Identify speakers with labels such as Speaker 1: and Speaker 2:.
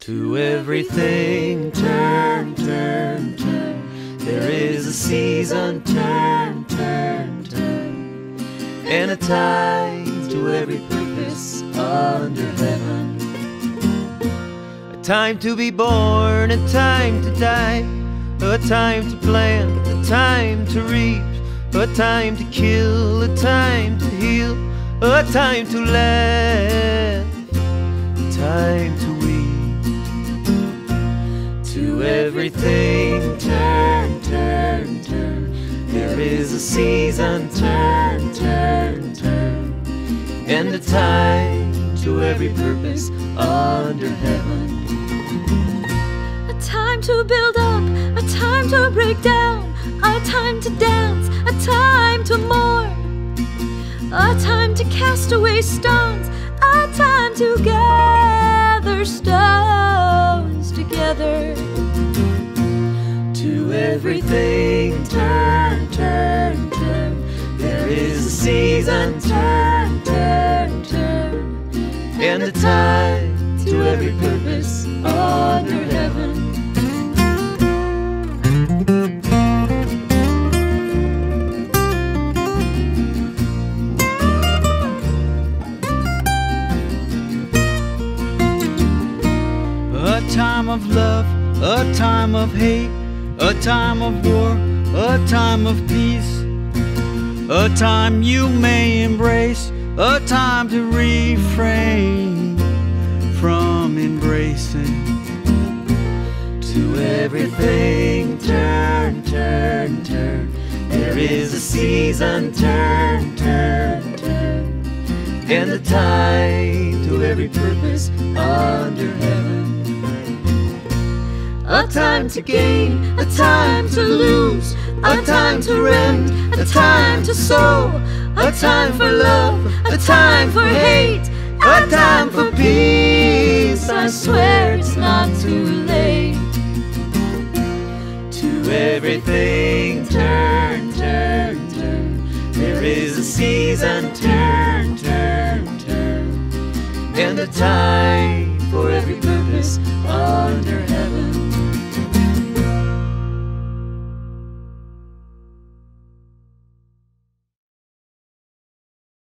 Speaker 1: To everything, turn, turn, turn. There is a season, turn, turn, turn. And a time to every purpose under heaven. A time to be born, a time to die. A time to plant, a time to reap. A time to kill, a time to heal. A time to laugh, a time to weep. Everything, turn, turn, turn. There is a season, turn, turn, turn. And a time to every purpose under heaven.
Speaker 2: A time to build up, a time to break down, a time to dance, a time to mourn, a time to cast away stones, a time to gather
Speaker 1: everything, turn, turn, turn. There is a season, turn, turn, turn. And a time to every purpose under heaven.
Speaker 3: A time of love, a time of hate, a time of war, a time of peace, a time you may embrace, a time to refrain from embracing.
Speaker 1: To everything, turn, turn, turn. There is a season, turn, turn, turn. And the tide to every purpose under. A time to gain, a time to lose, a time to rend, a time to sow, a time for love, a time for hate, a time for peace. I swear it's not too late. To everything, turn, turn, turn. There is a season, turn, turn, turn. And a time